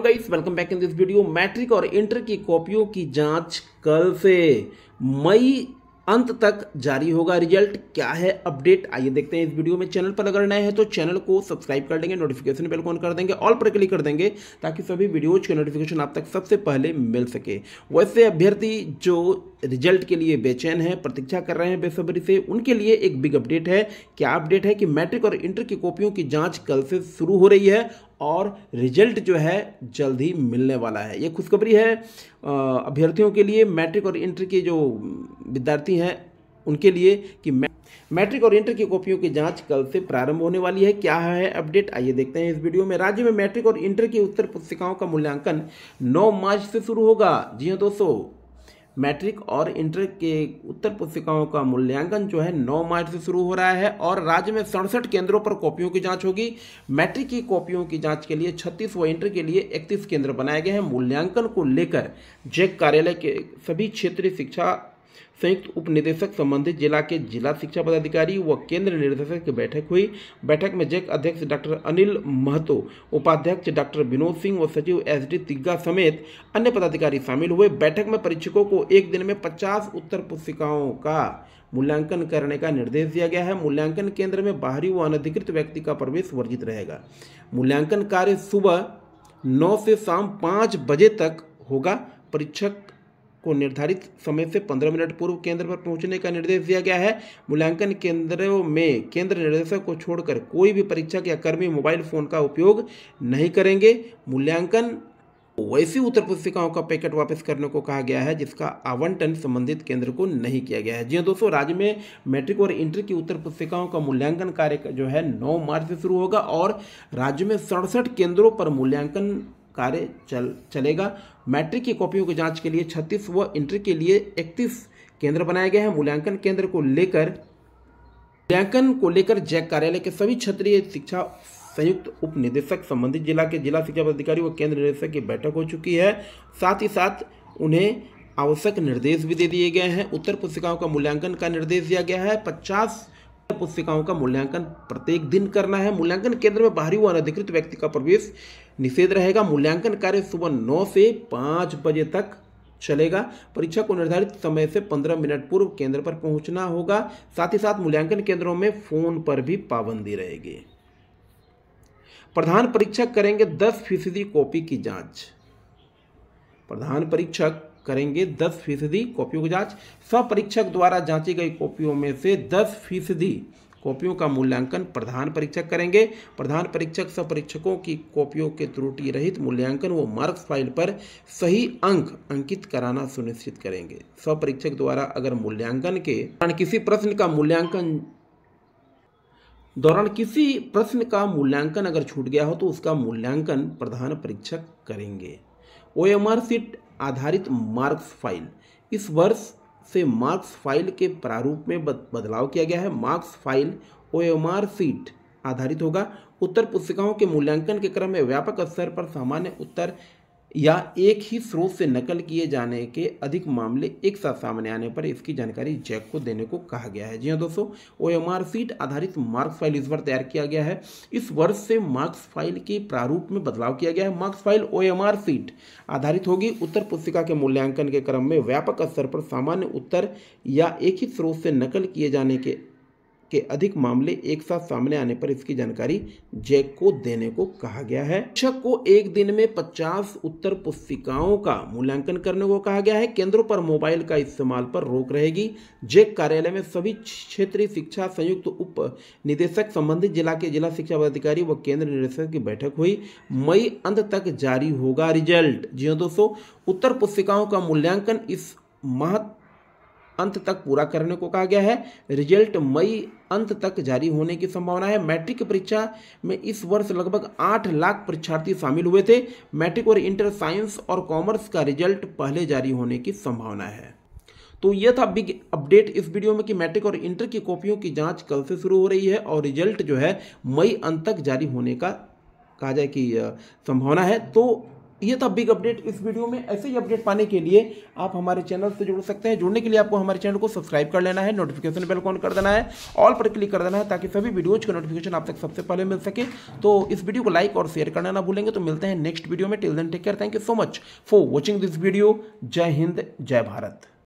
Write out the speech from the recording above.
Hello guys welcome back in this video matric और inter की कॉपियों की जाँच कल से मई अंत तक जारी होगा। रिज़ल्ट क्या है? अपडेट आइए देखते हैं इस वीडियो में। चैनल पर अगर नए हैं तो चैनल को सब्सक्राइब कर देंगे नोटिफिकेशन बेल ऑन कर देंगे ऑल पर क्लिक कर देंगे, ताकि सभी वीडियोज़ के नोटिफिकेशन आप तक सबसे पहले मिल सके। वैसे अभ्यर्थी जो रिज़ल्ट के लिए बेचैन है, प्रतीक्षा कर रहे हैं बेसब्री से। उनके लिए एक बिग अपडेट है क्या अपडेट है कि मैट्रिक और इंटर की कॉपियों की जाँच कल से शुरू हो रही है और रिज़ल्ट जो है जल्द ही मिलने वाला है। ये खुशखबरी है। अभ्यर्थियों के लिए मैट्रिक और इंटर के जो विद्यार्थी हैं, उनके लिए कि मैट्रिक और इंटर की कॉपियों की जाँच कल से प्रारंभ होने वाली है। क्या है अपडेट आइए देखते हैं इस वीडियो में। राज्य में मैट्रिक और इंटर की उत्तर पुस्तिकाओं का मूल्यांकन 9 मार्च से शुरू होगा। जी हाँ दोस्तों। मैट्रिक और इंटर के उत्तर पुस्तिकाओं का मूल्यांकन जो है 9 मार्च से शुरू हो रहा है और राज्य में सड़सठ केंद्रों पर कॉपियों की जाँच होगी। मैट्रिक की कॉपियों की जाँच के लिए 36 व इंटर के लिए 31 केंद्र बनाए गए हैं। मूल्यांकन को लेकर जेक कार्यालय के सभी क्षेत्रीय शिक्षा संयुक्त उप निदेशक संबंधित जिला के जिला शिक्षा पदाधिकारी व केंद्र निर्देशक की बैठक हुई। बैठक में जैक अध्यक्ष डॉक्टर अनिल महतो, उपाध्यक्ष डॉक्टर विनोद सिंह व सचिव एस डी तिग्गा समेत अन्य पदाधिकारी शामिल हुए। बैठक में परीक्षकों को एक दिन में 50 उत्तर पुस्तिकाओं का मूल्यांकन करने का निर्देश दिया गया है। मूल्यांकन केंद्र में बाहरी व अनधिकृत व्यक्ति का प्रवेश वर्जित रहेगा। मूल्यांकन कार्य सुबह नौ से शाम पाँच बजे तक होगा। परीक्षक को निर्धारित समय से 15 मिनट पूर्व केंद्र पर पहुँचने का निर्देश दिया गया है। मूल्यांकन केंद्रों में केंद्र निर्देशक को छोड़कर कोई भी परीक्षक या कर्मी मोबाइल फ़ोन का उपयोग नहीं करेंगे। मूल्यांकन वैसी उत्तर पुस्तिकाओं का पैकेट वापस करने को कहा गया है, जिसका आवंटन संबंधित केंद्र को नहीं किया गया है। जी हाँ दोस्तों, राज्य में मैट्रिक और इंटर की उत्तर पुस्तिकाओं का मूल्यांकन कार्य जो है 9 मार्च से शुरू होगा और राज्य में सड़सठ केंद्रों पर मूल्यांकन कार्य चल, चलेगा। मैट्रिक की कॉपियों की जाँच के लिए 36 व इंटर के लिए 31 केंद्र बनाए गए हैं। मूल्यांकन केंद्र को लेकर, मूल्यांकन को लेकर जैक कार्यालय के सभी क्षेत्रीय शिक्षा संयुक्त उप निदेशक, संबंधित जिला के जिला शिक्षा पदाधिकारी व केंद्र निदेशक की बैठक हो चुकी है। साथ ही साथ उन्हें आवश्यक निर्देश भी दे दिए गए हैं। उत्तर पुस्तिकाओं का मूल्यांकन का निर्देश दिया गया है। पचास पुस्तिकाओं का मूल्यांकन प्रत्येक दिन करना है। मूल्यांकन केंद्र में बाहरी व अनधिकृत व्यक्ति का प्रवेश निषेध रहेगा। मूल्यांकन कार्य सुबह नौ से पाँच बजे तक चलेगा। परीक्षा को निर्धारित समय से 15 मिनट पूर्व केंद्र पर पहुँचना होगा। साथ ही साथ मूल्यांकन केंद्रों में फ़ोन पर भी पाबंदी रहेगी। प्रधान परीक्षक करेंगे 10 फ़ीसदी कॉपी की जाँच। प्रधान परीक्षक करेंगे 10 फ़ीसदी कॉपियों की जाँच। परीक्षक द्वारा जांची गई कॉपियों में से 10 फ़ीसदी कॉपियों का मूल्यांकन प्रधान परीक्षक करेंगे। प्रधान परीक्षक सब परीक्षकों की कॉपियों के त्रुटि रहित मूल्यांकन व मार्क्स फ़ाइल पर सही अंक अंकित कराना सुनिश्चित करेंगे। सब परीक्षक द्वारा अगर मूल्यांकन के किसी प्रश्न का मूल्यांकन दौरान किसी प्रश्न का मूल्यांकन अगर छूट गया हो तो उसका मूल्यांकन प्रधान परीक्षक करेंगे। ओ एम आर सीट आधारित मार्क्स फ़ाइल। इस वर्ष से मार्क्स फ़ाइल के प्रारूप में बदलाव किया गया है। Marks file O M R sheet आधारित होगा। उत्तर पुस्तिकाओं के मूल्यांकन के क्रम में व्यापक स्तर पर सामान्य उत्तर या एक ही स्रोत से नकल किए जाने के अधिक मामले एक साथ सामने आने पर इसकी जानकारी जैक को देने को कहा गया है। जी हाँ दोस्तों ओ एम आर सीट आधारित मार्क्स फ़ाइल इस बार तैयार किया गया है। इस वर्ष से मार्क्स फ़ाइल के प्रारूप में बदलाव किया गया है। Marks file O M R sheet आधारित होगी। उत्तर पुस्तिका के मूल्यांकन के क्रम में व्यापक स्तर पर सामान्य उत्तर या एक ही स्रोत से नकल किए जाने के के अधिक मामले एक साथ सामने आने पर इसकी जानकारी जैक को देने को कहा गया है। शिक्षक को एक दिन में 50 उत्तर पुस्तिकाओं का मूल्यांकन करने को कहा गया है। केंद्रों पर मोबाइल का इस्तेमाल पर रोक रहेगी। जैक कार्यालय में सभी क्षेत्रीय शिक्षा संयुक्त उप निदेशक संबंधित जिला के जिला शिक्षा पदाधिकारी व केंद्र निदेशक की बैठक हुई। मई अंत तक जारी होगा रिज़ल्ट। जी हाँ दोस्तों, उत्तर पुस्तिकाओं का मूल्यांकन इस माह अंत तक पूरा करने को कहा गया है। रिज़ल्ट मई अंत तक जारी होने की संभावना है। मैट्रिक परीक्षा में इस वर्ष लगभग आठ लाख परीक्षार्थी शामिल हुए थे। मैट्रिक और इंटर साइंस और कॉमर्स का रिज़ल्ट पहले जारी होने की संभावना है। तो यह था बिग अपडेट इस वीडियो में कि मैट्रिक और इंटर की कॉपियों की जाँच कल से शुरू हो रही है और रिज़ल्ट जो है मई अंत तक जारी होने का कहा जाए कि संभावना है। तो ये था बिग अपडेट इस वीडियो में। ऐसे ही अपडेट पाने के लिए आप हमारे चैनल से जुड़ सकते हैं। जुड़ने के लिए आपको हमारे चैनल को सब्सक्राइब कर लेना है नोटिफिकेशन बेल ऑन कर देना है ऑल पर क्लिक कर देना है ताकि सभी वीडियोज़ का नोटिफिकेशन आप तक सबसे पहले मिल सके। तो इस वीडियो को लाइक और शेयर करना ना भूलेंगे। तो मिलते हैं नेक्स्ट वीडियो में। Till then take care thank you so much for watching this video जय हिंद, जय भारत।